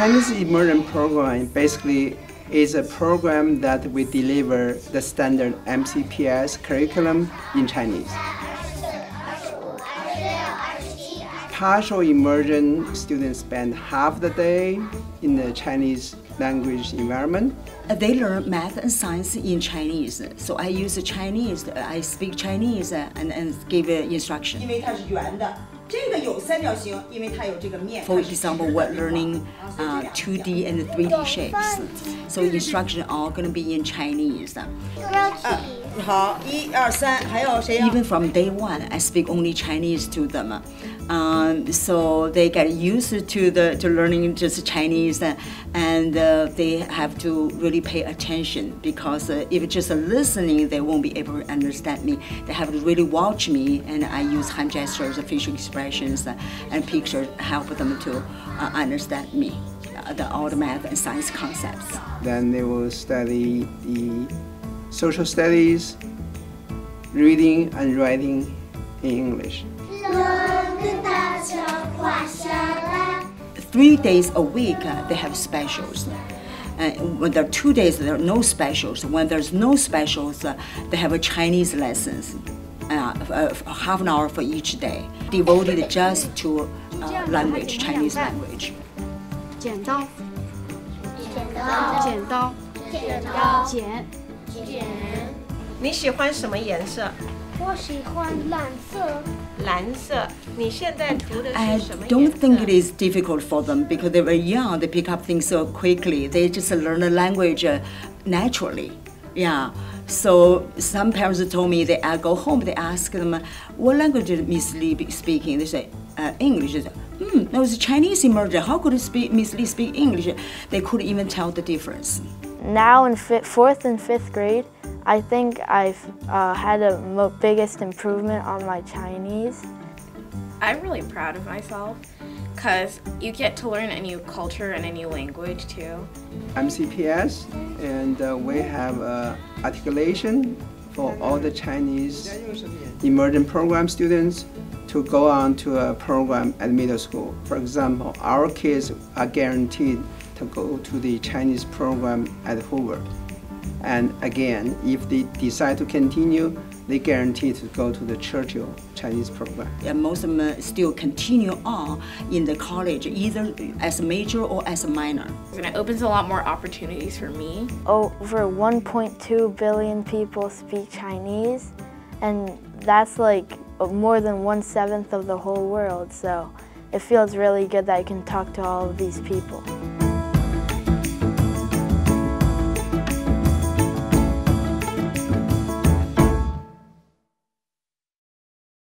Chinese Immersion Program basically is a program that we deliver the standard MCPS curriculum in Chinese. Partial immersion students spend half the day in the Chinese language environment. They learn math and science in Chinese, so I use Chinese. I speak Chinese and, and give instruction. 因为它是圆的， for example, we're learning uh, 2D and 3D shapes. So instruction are going to be in Chinese. Even from day one, I speak only Chinese to them. Um, so they get used to the to learning just Chinese, uh, and uh, they have to really pay attention because uh, if just listening, they won't be able to understand me. They have to really watch me, and I use hand gestures, facial expressions, uh, and pictures help them to uh, understand me, uh, the all the math and science concepts. Then they will study the social studies, reading and writing in English. three days a week uh, they have specials. Uh, when there are two days, there are no specials. When there's no specials, uh, they have a Chinese lessons, uh, f- uh, half an hour for each day, devoted just to uh, language, Chinese language. 剪刀，剪刀，剪，你喜欢什么颜色？我喜欢蓝色。 I don't think it is difficult for them because they were young, they pick up things so quickly. They just learn the language uh, naturally. Yeah. So some parents told me that I go home, they ask them, what language is Miss Lee speaking? They say, uh, English. Say, hmm, that was a Chinese emergent. How could speak, Miss Lee speak English? They couldn't even tell the difference. Now in fifth, fourth and fifth grade, I think I've uh, had the biggest improvement on my Chinese. I'm really proud of myself because you get to learn a new culture and a new language too. MCPS and uh, we have uh, articulation for all the Chinese immersion program students to go on to a program at middle school. For example, our kids are guaranteed to go to the Chinese program at Hoover. And again, if they decide to continue, they guarantee to go to the Churchill Chinese program. And most of them uh, still continue on in the college, either as a major or as a minor. And it opens a lot more opportunities for me. Over 1.2 billion people speak Chinese, and that's like more than one seventh of the whole world. So it feels really good that I can talk to all of these people.